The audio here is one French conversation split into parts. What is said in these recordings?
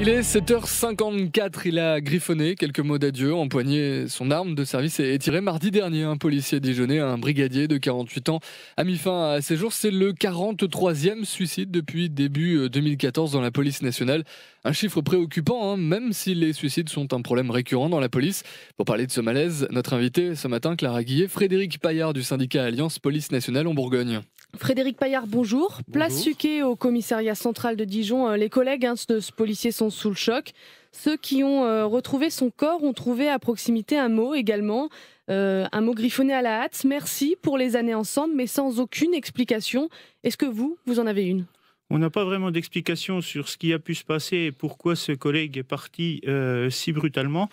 Il est 7h54, il a griffonné quelques mots d'adieu, empoigné son arme de service et tiré mardi dernier. Un policier dijonnais, un brigadier de 48 ans, a mis fin à ses jours. C'est le 43e suicide depuis début 2014 dans la police nationale. Un chiffre préoccupant, hein, même si les suicides sont un problème récurrent dans la police. Pour parler de ce malaise, notre invité ce matin, Clara Guillet, Frédéric Paillard du syndicat Alliance Police Nationale en Bourgogne. Frédéric Paillard, bonjour. Place Suquet au commissariat central de Dijon. Euh, les collègues hein, de ce policier sont sous le choc. Ceux qui ont euh, retrouvé son corps ont trouvé à proximité un mot également, euh, un mot griffonné à la hâte. Merci pour les années ensemble, mais sans aucune explication. Est-ce que vous, vous en avez une? On n'a pas vraiment d'explication sur ce qui a pu se passer et pourquoi ce collègue est parti si brutalement.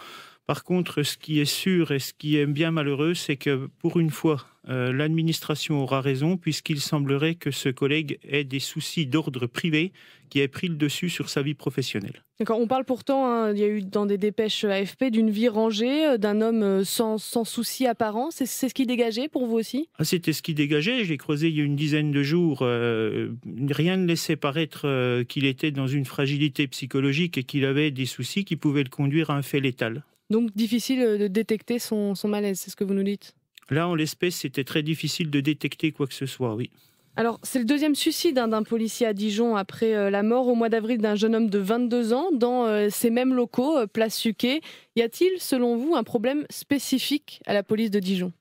Par contre, ce qui est sûr et ce qui est bien malheureux, c'est que pour une fois, euh, l'administration aura raison, puisqu'il semblerait que ce collègue ait des soucis d'ordre privé qui aient pris le dessus sur sa vie professionnelle. D'accord, on parle pourtant, hein, il y a eu dans des dépêches AFP, d'une vie rangée, euh, d'un homme euh, sans, sans souci apparent. C'est ce qui dégageait pour vous aussi? Ah, C'était ce qui dégageait. J'ai creusé il y a une dizaine de jours. rien ne laissait paraître qu'il était dans une fragilité psychologique et qu'il avait des soucis qui pouvaient le conduire à un fait létal. Donc difficile de détecter son, malaise, c'est ce que vous nous dites? Là, en l'espèce, c'était très difficile de détecter quoi que ce soit, oui. Alors, c'est le deuxième suicide hein, d'un policier à Dijon après euh, la mort au mois d'avril d'un jeune homme de 22 ans dans euh, ces mêmes locaux, place Suquet. Y a-t-il, selon vous, un problème spécifique à la police de Dijon?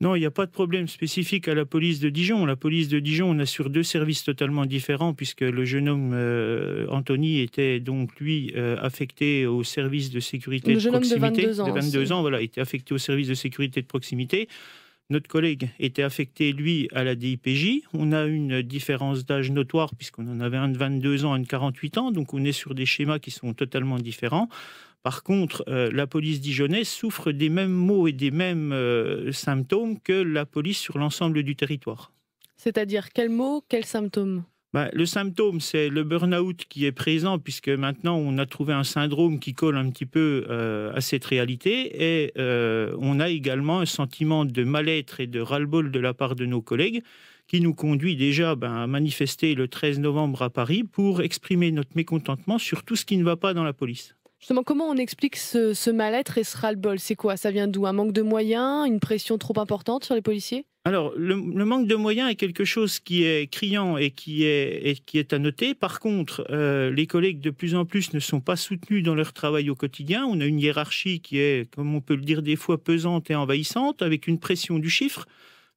Non, il n'y a pas de problème spécifique à la police de Dijon. La police de Dijon, on assure deux services totalement différents puisque le jeune homme euh, Anthony était donc lui euh, affecté au service de sécurité de proximité. Homme de 22 ans. De 22 ans, voilà, était affecté au service de sécurité de proximité. Notre collègue était affecté, lui, à la DIPJ. On a une différence d'âge notoire, puisqu'on en avait un de 22 ans, un de 48 ans. Donc, on est sur des schémas qui sont totalement différents. Par contre, euh, la police dijonnaise souffre des mêmes maux et des mêmes euh, symptômes que la police sur l'ensemble du territoire. C'est-à-dire, quels maux, quels symptômes? Bah, le symptôme, c'est le burn-out qui est présent, puisque maintenant on a trouvé un syndrome qui colle un petit peu euh, à cette réalité, et on a également un sentiment de mal-être et de ras-le-bol de la part de nos collègues, qui nous conduit déjà ben, à manifester le 13 novembre à Paris pour exprimer notre mécontentement sur tout ce qui ne va pas dans la police. Justement, comment on explique ce, mal-être et ce ras-le-bol? C'est quoi? Ça vient d'où? Un manque de moyens Une pression trop importante sur les policiers? Alors, le, manque de moyens est quelque chose qui est criant et qui est, à noter. Par contre, euh, les collègues de plus en plus ne sont pas soutenus dans leur travail au quotidien. On a une hiérarchie qui est, comme on peut le dire des fois, pesante et envahissante, avec une pression du chiffre.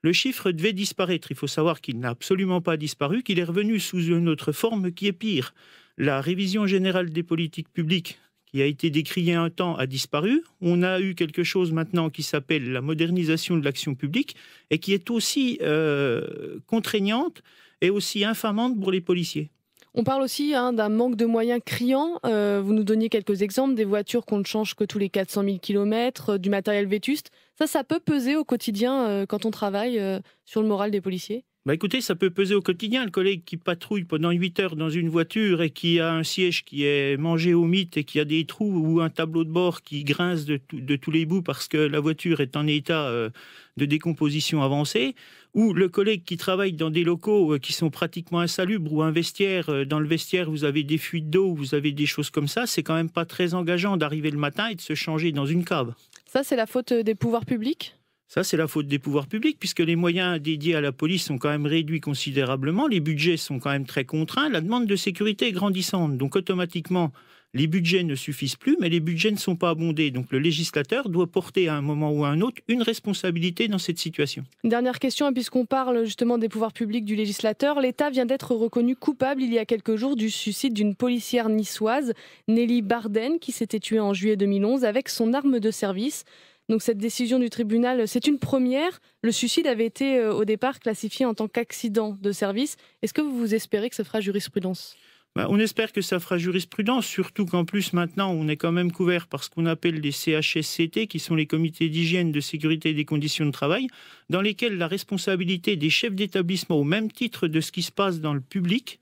Le chiffre devait disparaître. Il faut savoir qu'il n'a absolument pas disparu, qu'il est revenu sous une autre forme qui est pire. La révision générale des politiques publiques qui a été décrié un temps, a disparu. On a eu quelque chose maintenant qui s'appelle la modernisation de l'action publique et qui est aussi euh, contraignante et aussi infamante pour les policiers. On parle aussi hein, d'un manque de moyens criant. Euh, vous nous donniez quelques exemples, des voitures qu'on ne change que tous les 400 000 km, du matériel vétuste. Ça, ça peut peser au quotidien euh, quand on travaille sur le moral des policiers? Bah écoutez, ça peut peser au quotidien. Le collègue qui patrouille pendant 8 heures dans une voiture et qui a un siège qui est mangé au mythe et qui a des trous ou un tableau de bord qui grince de, de tous les bouts parce que la voiture est en état euh, de décomposition avancée, ou le collègue qui travaille dans des locaux euh, qui sont pratiquement insalubres ou un vestiaire, euh, dans le vestiaire vous avez des fuites d'eau, vous avez des choses comme ça, c'est quand même pas très engageant d'arriver le matin et de se changer dans une cave. Ça, c'est la faute des pouvoirs publics? Ça, c'est la faute des pouvoirs publics, puisque les moyens dédiés à la police sont quand même réduits considérablement, les budgets sont quand même très contraints, la demande de sécurité est grandissante. Donc automatiquement, les budgets ne suffisent plus, mais les budgets ne sont pas abondés. Donc le législateur doit porter à un moment ou à un autre une responsabilité dans cette situation. Dernière question, puisqu'on parle justement des pouvoirs publics du législateur, l'État vient d'être reconnu coupable il y a quelques jours du suicide d'une policière niçoise, Nelly Barden, qui s'était tuée en juillet 2011 avec son arme de service. Donc cette décision du tribunal, c'est une première. Le suicide avait été euh, au départ classifié en tant qu'accident de service. Est-ce que vous espérez que ça fera jurisprudence? Bah, on espère que ça fera jurisprudence, surtout qu'en plus maintenant on est quand même couvert par ce qu'on appelle les CHSCT, qui sont les comités d'hygiène, de sécurité et des conditions de travail, dans lesquels la responsabilité des chefs d'établissement, au même titre de ce qui se passe dans le public,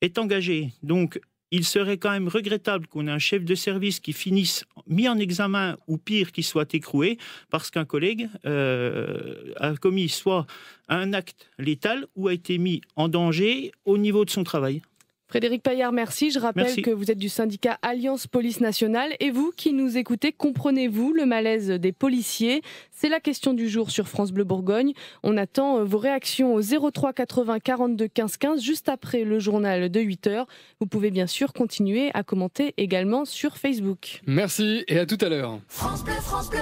est engagée. Donc il serait quand même regrettable qu'on ait un chef de service qui finisse mis en examen ou pire, qui soit écroué parce qu'un collègue euh, a commis soit un acte létal ou a été mis en danger au niveau de son travail. Frédéric Paillard, merci. Je rappelle que vous êtes du syndicat Alliance Police Nationale. Et vous qui nous écoutez, comprenez-vous le malaise des policiers? C'est la question du jour sur France Bleu Bourgogne. On attend euh, vos réactions au 03 80 42 15 15 juste après le journal de 8 heures. Vous pouvez bien sûr continuer à commenter également sur Facebook. Merci et à tout à l'heure. France Bleu, France Bleu.